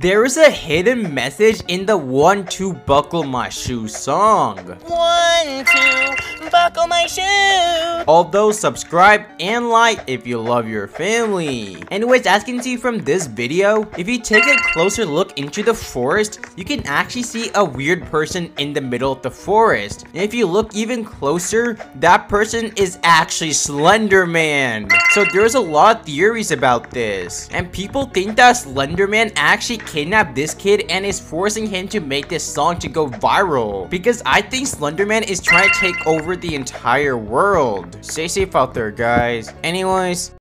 There is a hidden message in the one two buckle my shoe song. One, two, buckle my shoe. Although subscribe and like if you love your family. Anyways, as you can see from this video, if you take a closer look into the forest, you can actually see a weird person in the middle of the forest. And if you look even closer, that person is actually Slender Man. So there's a lot of theories about this. And people think that Slender Man actually kidnapped this kid and is forcing him to make this song to go viral. Because I think Slenderman is trying to take over the entire world. Stay safe out there, guys. Anyways,